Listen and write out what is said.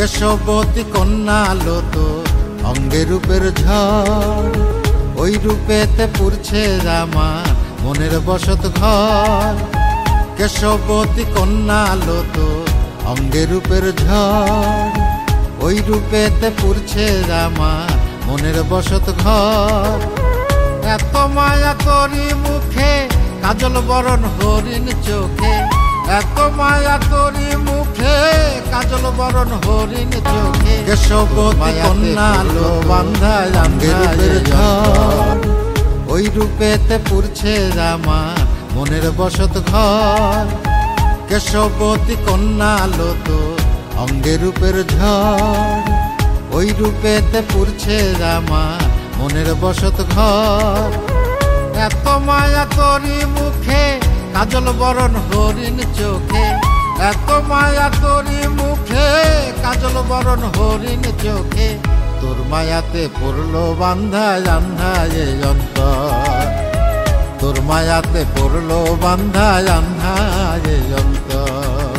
কেশবতী কন্যা লত অঙ্গে রূপের ঝড়। ওই রূপেতে পুরছে আমার মনের বসত ঘর। কেশবতী কন্যা লত অঙ্গে রূপের ঝড়। ওই রূপেতে পুরছে আমার মনের বসত ঘর। এত মায়া তোরি মুখে, কাজল বরণ হরিণ চোখে। এত মায়া কাজল বরণ হরিণ চোখে কেশবতী কন্যা লো বান্ধা ওই রূপেতে পুরছে রামা মনের বসত ঘর। কেশবতী কন্যা লত অঙ্গে রূপের ঝড়। ওই রূপেতে পুরছে রামা মনের বসত ঘর। এত মায়া তোরি মুখে কাজল বরণ হরিণ চোখে। এত মায়া তোরি কাজল বরণ হরিণ চোখে, তোর মায়াতে পড়ল বান্ধা আন্ধা যে অন্তর। তোর মায়াতে পড়ল বান্ধা আন্ধা যে অন্তর।